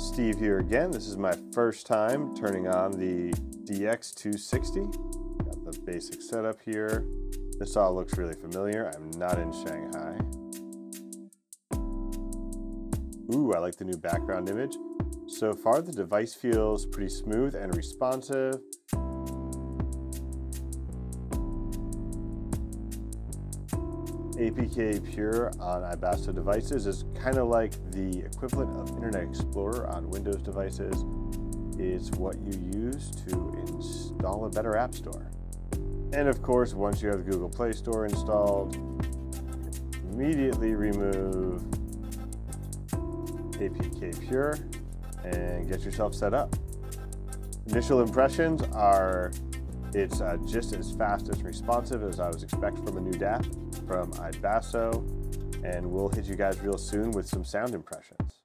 Steve here again. This is my first time turning on the DX260. Got the basic setup here. This all looks really familiar. I'm not in Shanghai. Ooh, I like the new background image. So far the device feels pretty smooth and responsive. APK Pure on Ibasso devices is kind of like the equivalent of Internet Explorer on Windows devices. It's what you use to install a better app store. And of course, once you have the Google Play Store installed, immediately remove APK Pure and get yourself set up. Initial impressions are it's uh, just as fast as responsive as I was expecting from a new DAP from Ibasso, and we'll hit you guys real soon with some sound impressions.